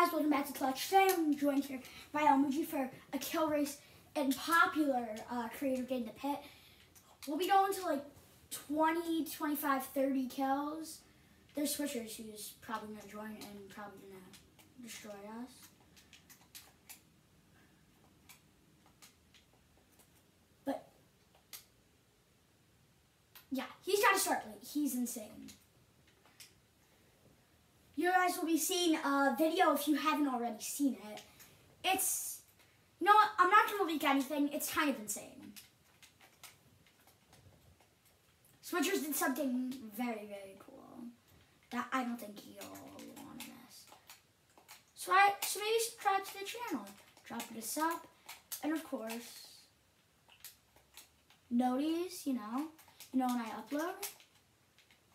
guys, welcome back to Clutch. Today I'm joined here by Elmuji for a kill race and popular uh, creative game, The Pit. We'll be going to like 20, 25, 30 kills. There's Switchers who's probably going to join and probably going to destroy us. But, yeah, he's got to start late. He's insane. You guys will be seeing a video if you haven't already seen it. It's, know I'm not going to leak anything. It's kind of insane. Switchers did something very, very cool that I don't think you'll want to miss. So, I, so maybe subscribe to the channel, drop it a sub, and of course, notice, you know, you know when I upload,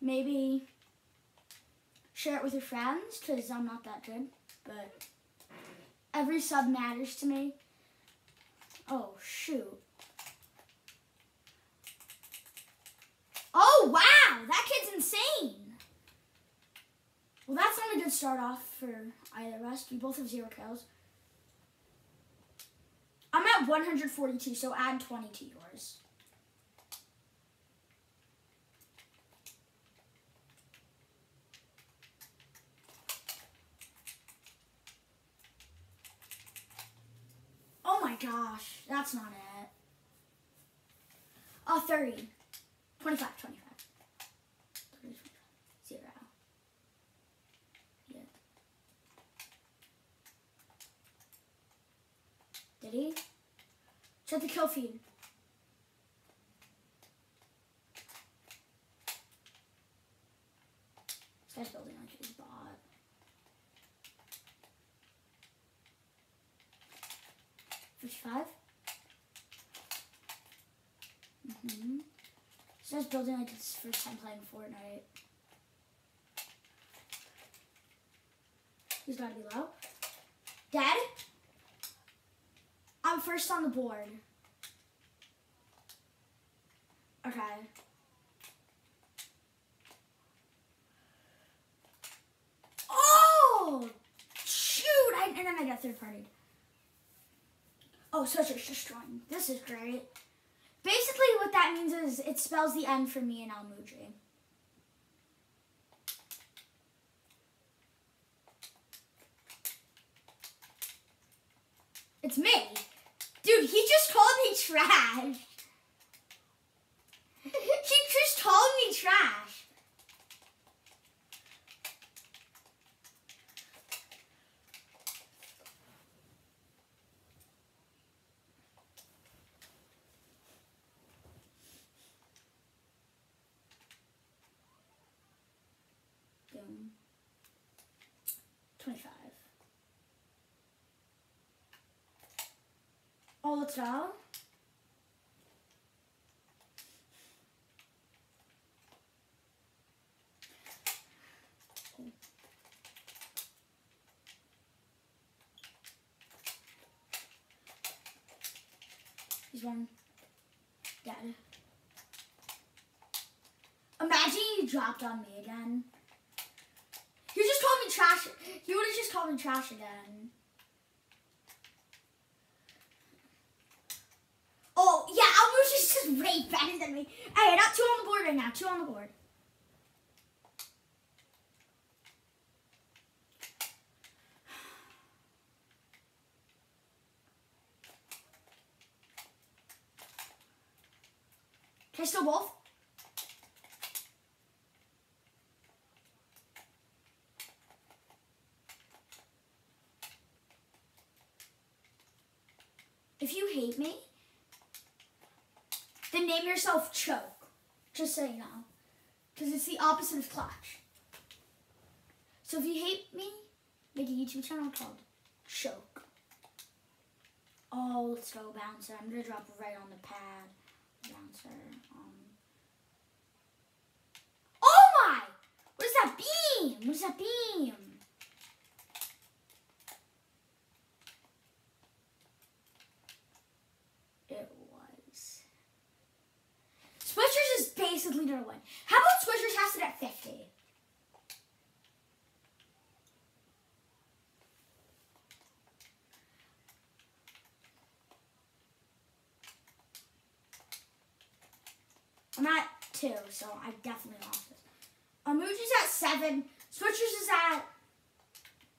maybe share it with your friends because I'm not that good, but every sub matters to me. Oh, shoot. Oh, wow! That kid's insane! Well, that's not a good start off for either of us. We both have zero kills. I'm at 142, so add 20 to yours. Oh my gosh, that's not it. Oh, 30. 25, 25. 30, 25. Zero. Yep. Did he? Check the kill feed. This guy's building like his bot. Fifty-five. Mm-hmm. This guy's building like his first time playing Fortnite. He's gotta be low. Dead? I'm first on the board. Okay. Oh! Shoot! I, and then I got third party. Oh, such a destroying. This is great. Basically, what that means is it spells the end for me and Almuji. It's me. Dude, he just called me trash. he just called me trash. Boom. 25. Ultra. He's one dead. Imagine you dropped on me again. You just called me trash. You would have just called me trash again. Oh, yeah, Almost is just way better than me. Hey, I got two on the board right now. Two on the board. Can I steal both? If you hate me, name yourself Choke. Just so you know. Because it's the opposite of Clutch. So if you hate me, make a YouTube channel called Choke. Oh, let's go, Bouncer. I'm going to drop right on the pad. Bouncer. Um. Oh my! What is that beam? What is that beam? Is leader one? How about Switchers has it at 50? I'm at two, so I definitely lost this. Amuji's at seven. Switchers is at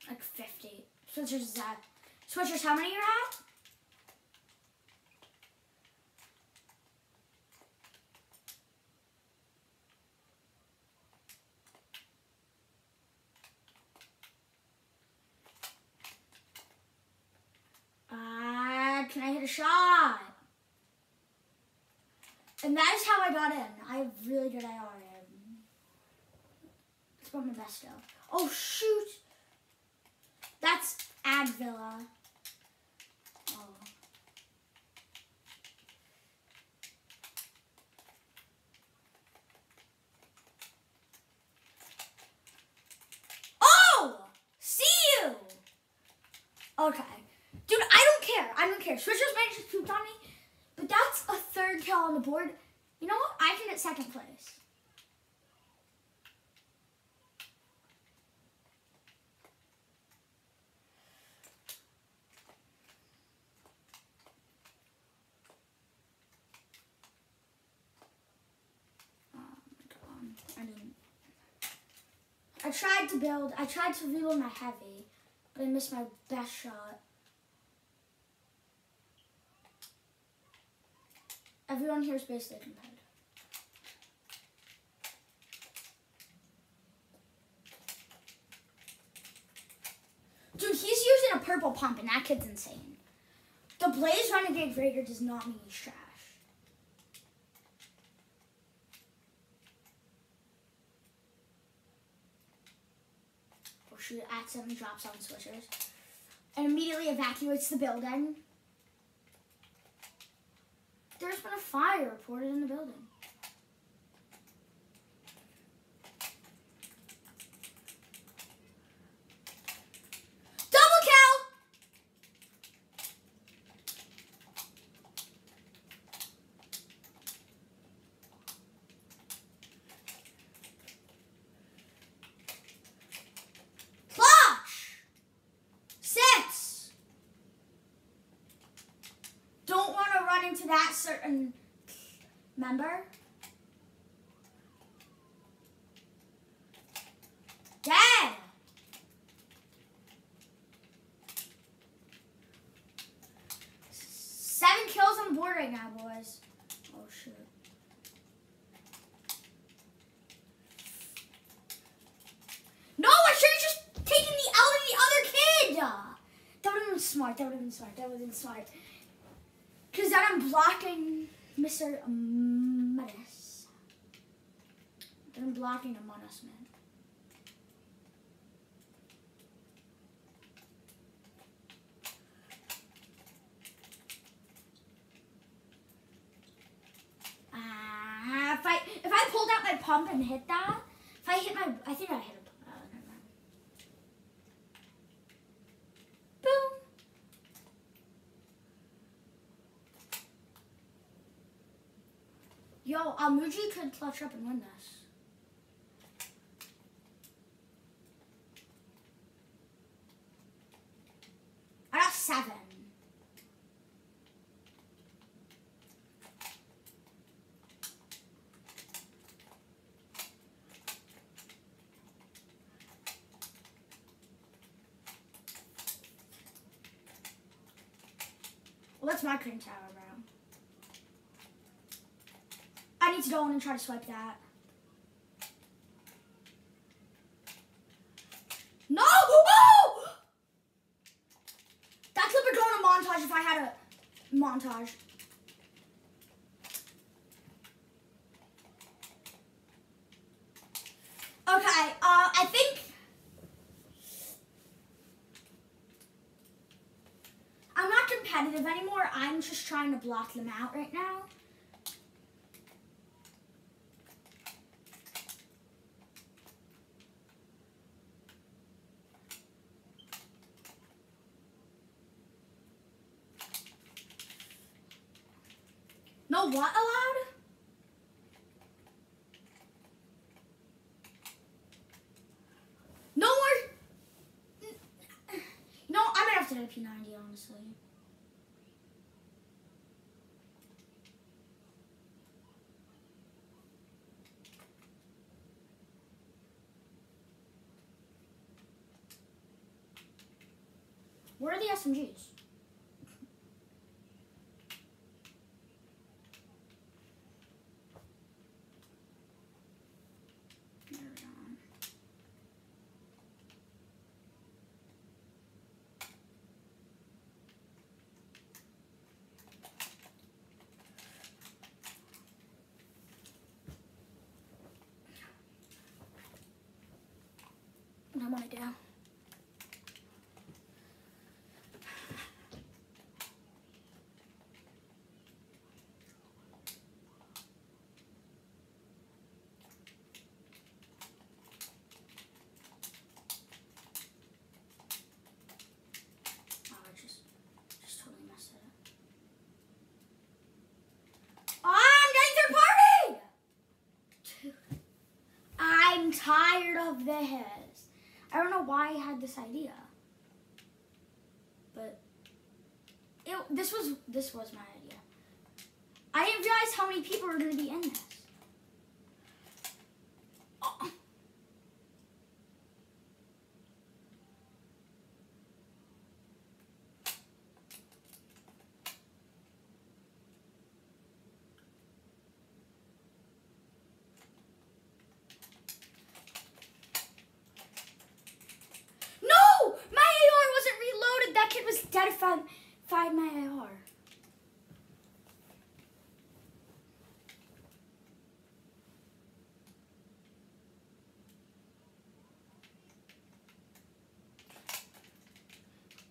like 50. Switchers is at. Switchers, how many are at? I got in. I really good IR. It's about my best stuff. Oh shoot! That's Advilla. Oh. Oh! See you! Okay. Dude, I don't care. I don't care. Switchers might just pooped on me, but that's a third kill on the board. You know? I can get second place. Um, I mean, I tried to build, I tried to reload my heavy, but I missed my best shot. Everyone here is basically competitive. Dude, he's using a purple pump, and that kid's insane. The Blaze Renegade Raider does not mean he's trash. Or shoot at seven drops on switchers. And immediately evacuates the building. There's been a fire reported in the building. Double kill! Clutch! Six! Don't want to run into that certain member. Dead! Seven kills on board right now, boys. Oh, shit. No, I should have just taken the out of the other kid! That would have been smart. That would have been smart. That would have been smart. Because then I'm blocking Mr. Menace. Then I'm blocking Among Us Man. Ah, if I if I pulled out my pump and hit that, if I hit my, I think I hit a. Oh, Boom. Yo, um, Amuji could clutch up and win this. I got seven. Well, that's my cream tower, bro. I need to go in and try to swipe that. No! Oh! That clip would go in a montage if I had a montage. Okay, uh, I think I'm not competitive anymore. I'm just trying to block them out right now. No, what allowed? No more. No, I'm gonna have to do a P90, honestly. Where are the SMGs? There we go. What I want to do. Oh, I just, just totally messed it up. I'm getting third party! I'm tired of this. I don't know why I had this idea. But it, this was this was my idea. I didn't realize how many people were going to be in this. Oh. No! My AR wasn't reloaded. That I fired my AR.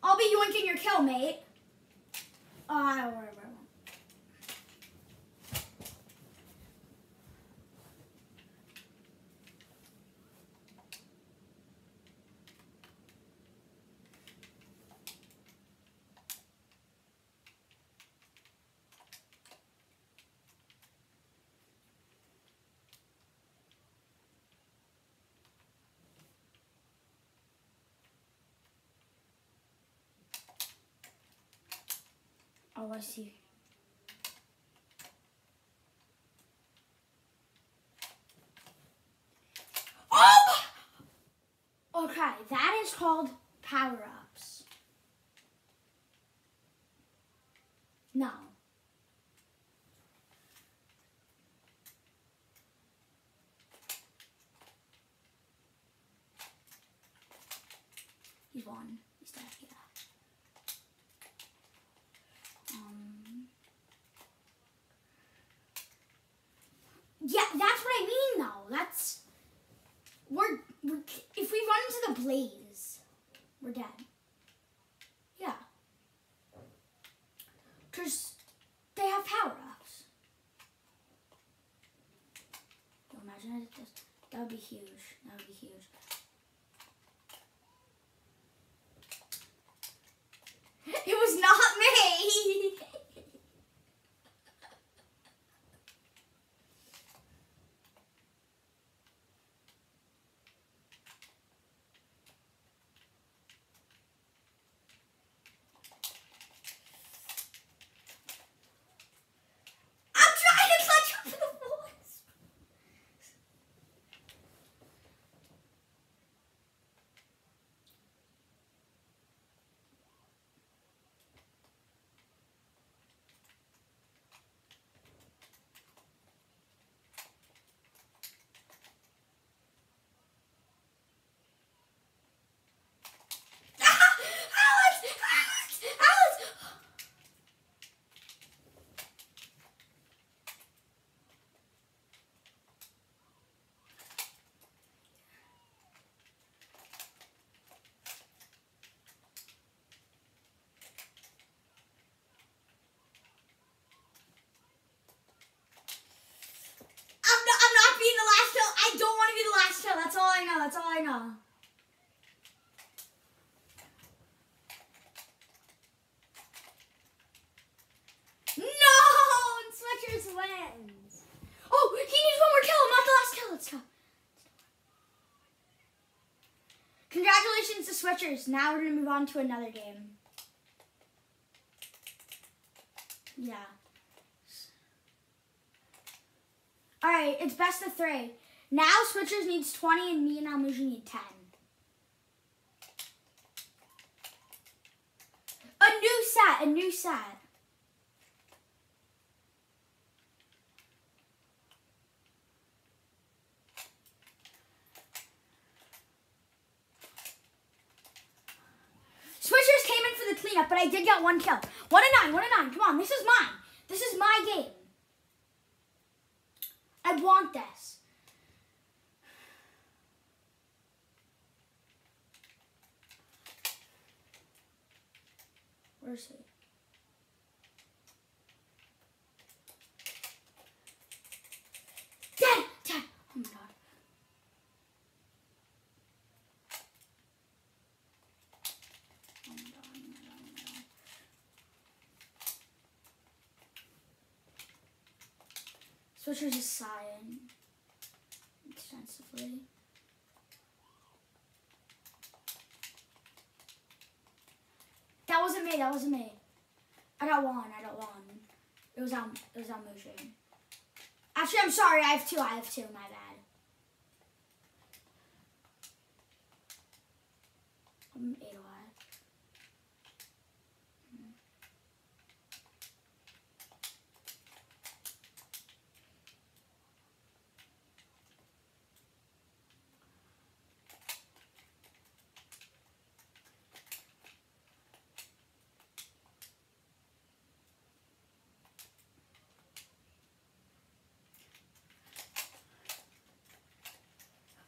I'll be yoinking your kill, mate. Oh, I don't worry about it. Oh, I see. Oh! Okay, that is called power ups. No. He's one. He's dead, yeah. Um, yeah, that's what I mean, though. That's we're, we're if we run into the blaze, we're dead. Yeah, because they have power ups. Imagine it just that would be huge would be huge. It was not me. I'm trying to clutch up to the voice. Ah! Alex! Alex! Alex! I'm not, I'm not being the last kill. I don't want to be the last kill. That's all I know. That's all I know. No! Wins. Oh, he needs one more kill. Not the last kill. Let's go. Congratulations to Switchers. Now we're going to move on to another game. Yeah. All right, it's best of three. Now Switchers needs 20 and me and Almuji need 10. Yeah, a new set. Switchers came in for the cleanup, but I did get one kill. One and nine, one and nine. Come on, this is mine. This is my game. I want this. Where is he? Dad! Dad! Oh my god. Oh my god, oh oh sighing extensively. That wasn't me, that wasn't me. I got one, I got one. It was on it was on motion. Actually I'm sorry, I have two, I have two, my bad. I'm eight alive.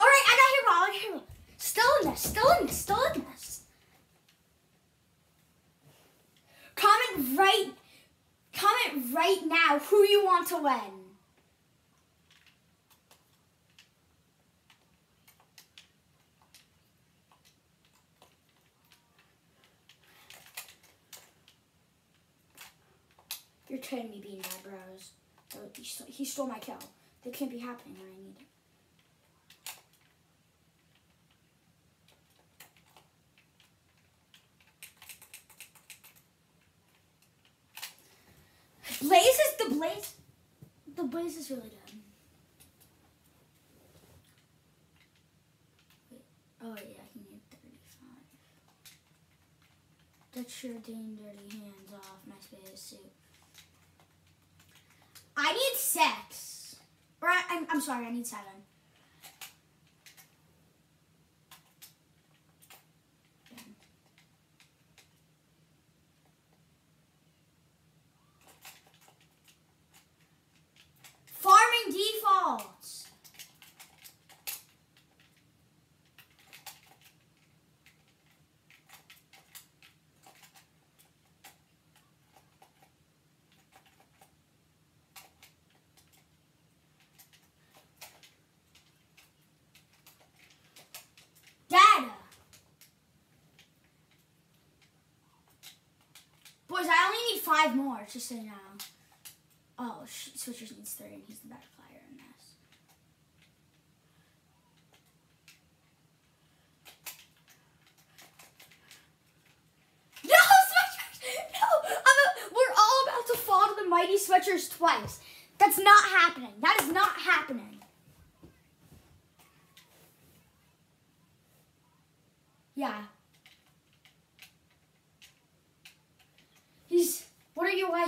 Alright, I got hero, I got hero. Still in this, still in this, still in this. Comment right comment right now who you want to win. You're kidding me, being bad bros. Oh, he stole, my kill. That can't be happening when I need it. Blaze. Blaze is really. Wait. Oh yeah, he need 35. Get your dang dirty hands off my space suit. I need sex. Or I, I'm, I'm sorry, I need seven. Done. Farming defaults. Dad. Boys, I only need five more, just so you um, know. Oh, Switchers needs three, and he's the better player in this. No, Switchers! No! A- we're all about to fall to the mighty Switchers twice. That's not happening. That is not happening. Yeah. He's. What are your Y Switchers? I need five. Dad! Four! I can sneak out! I can sneak out! This is really coming down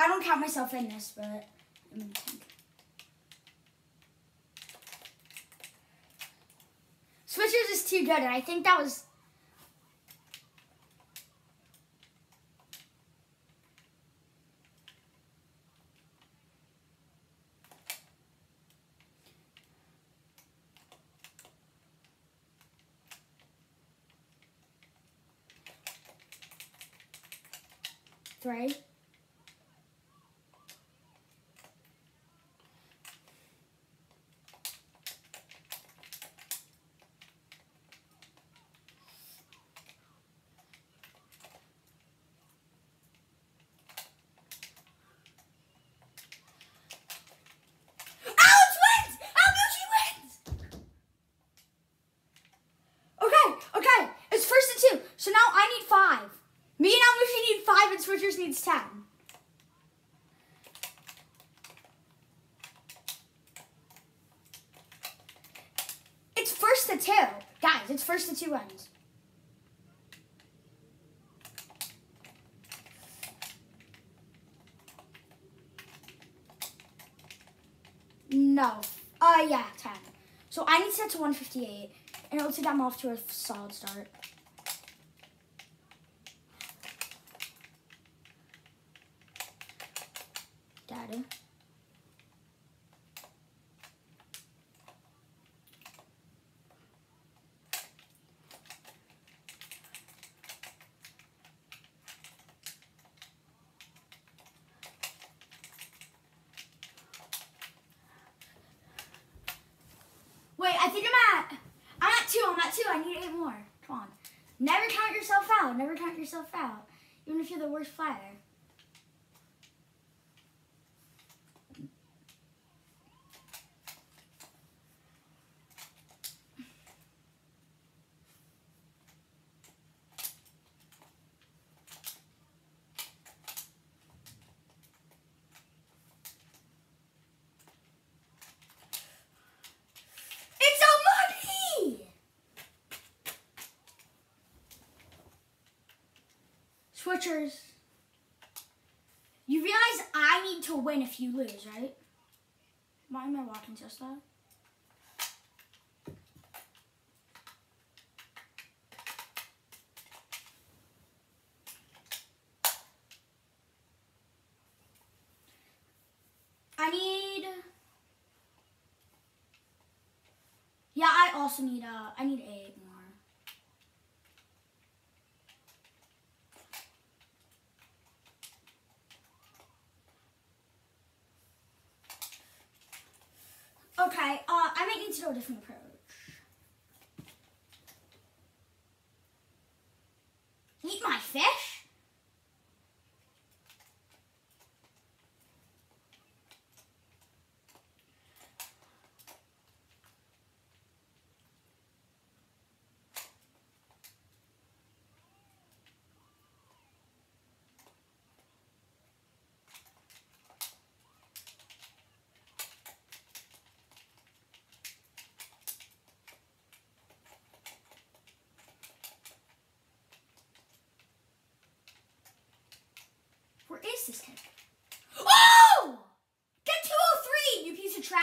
I don't count myself in this, but I'm in. Switchers is too good, and I think that was. Three. I need five. Me and Elmuji need five, and Switchers needs ten. It's first to two. Guys, it's first to two ends. No. Uh, yeah, 10. So I need to set to 158, and it looks like I'm off to a solid start. Data. Wait, I think I'm at. I'm at two. I'm at two. I need eight more. Come on. Never count yourself out. Never count yourself out. Even if you're the worst flyer. It's a monkey! You realize I need to win if you lose, right? Why am I walking so slow? I need. Yeah, I also need uh I need eight more. Okay, a different approach. Kid? Oh! Get 203, you piece of trash!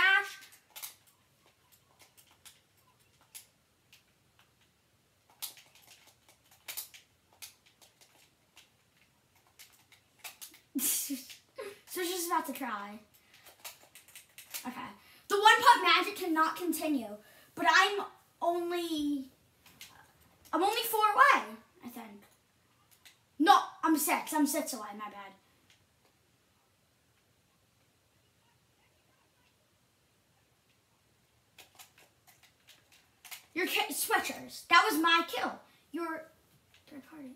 so she's about to cry. Okay. The one putt magic cannot continue, but I'm only I'm only four away, I think. No, I'm six. I'm six away. My bad. Your ki- switchers. That was my kill. Your third party.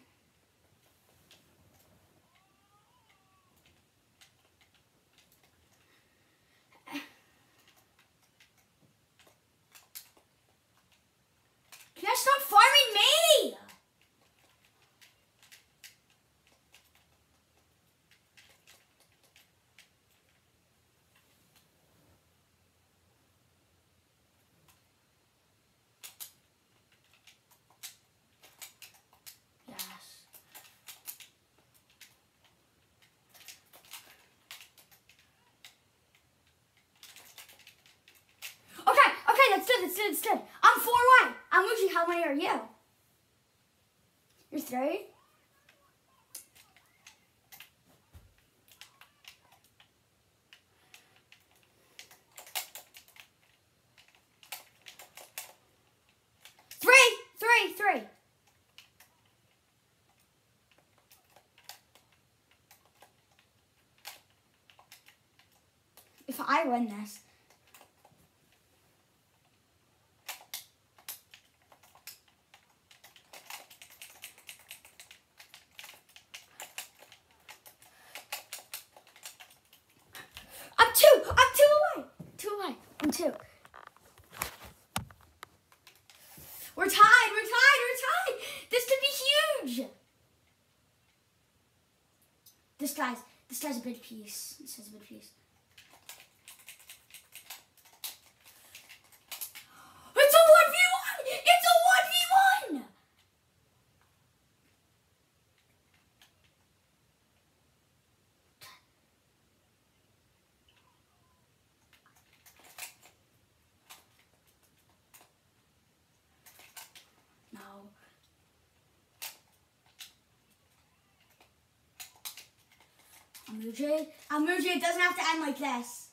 Can I stop farming me? Yes. Okay, good, that's good. I'm four away. I'm losing. How many are you? You're three? Three, three, three. If I win this, I'm two. I'm two away. Two away. I'm two. We're tied. We're tied. We're tied. This could be huge. This guy's this guy's a big piece. This guy's a big piece. It's a one v one. It's a one v one. No. Amuji, Amuji, it doesn't have to end like this.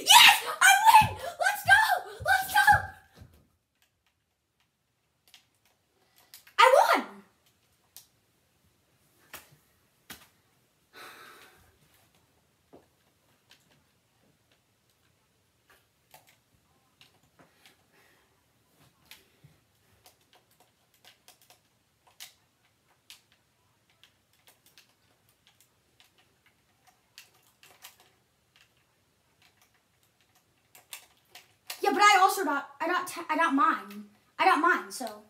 Yes! I win! Let's go! Let's go! I won! Yeah, but I also got I got I got mine. I got mine. So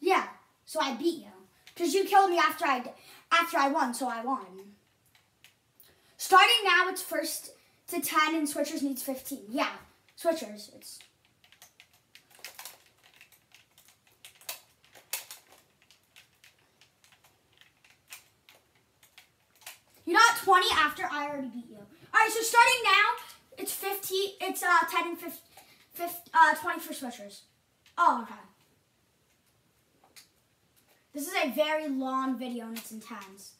yeah, so I beat you because you killed me after I, after I won. So I won. Starting now, it's first to ten, and switchers needs fifteen. Yeah, switchers. It's you got twenty after I already beat you. All right, so starting now, it's fifteen. It's uh ten and 15, 15 uh twenty for switchers. Oh, okay. This is a very long video and it's intense.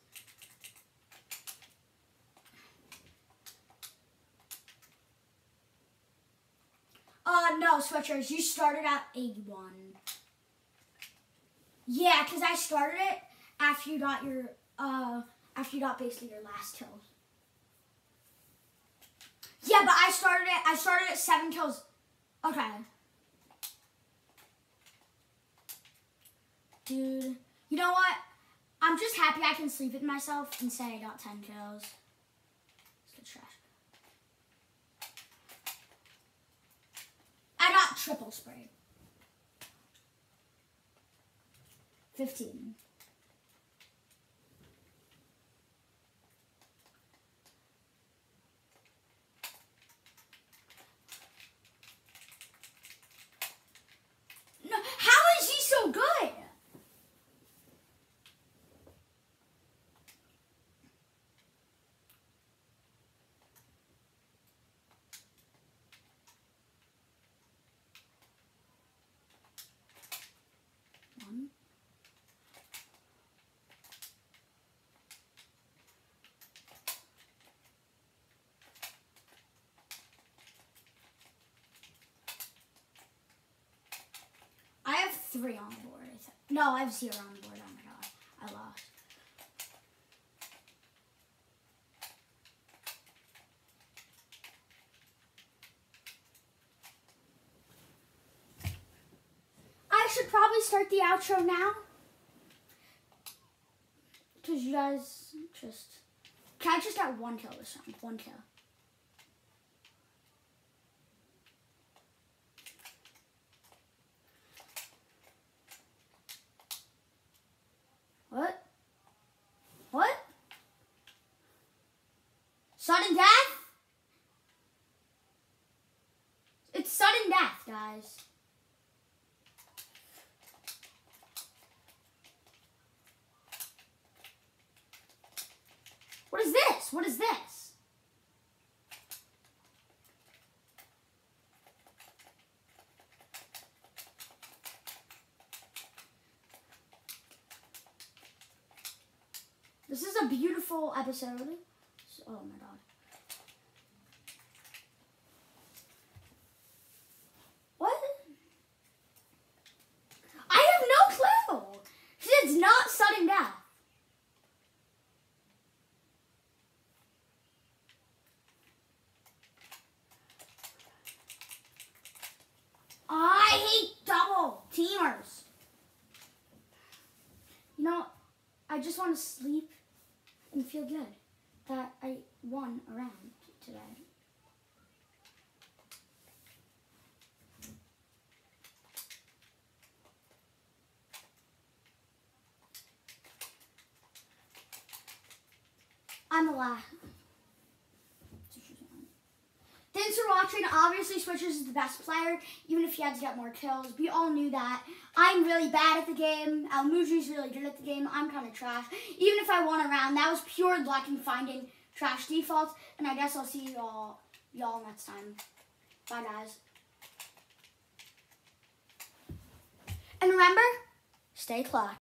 Uh, no, switchers. You started at 81. Yeah, because I started it after you got your, uh, after you got basically your last kill. Yeah, but I started it, I started at seven kills. Okay. Dude, you know what? I'm just happy I can sleep with myself and say I got 10 kills. Let's get trash. I got triple spray. 15. No, how is he so good? One. I have three on the board. No, I have zero on the board. Oh my god, I lost. I should probably start the outro now. Because you guys just. Can I just get one kill this round? One kill. What? What? Sudden death? It's sudden death, guys. What is this? What is this? This is a beautiful episode. Oh my god. What? I have no clue. It's not sudden death. I hate double teamers. You know, I just to sleep and feel good that I won a round today. last. Then Sriracha switches is the best player, even if he had to get more kills. We all knew that. I'm really bad at the game. Almuji's really good at the game. I'm kind of trash. Even if I won a round, that was pure luck in finding trash defaults. And I guess I'll see y'all y'all next time. Bye, guys. And remember, stay clutch.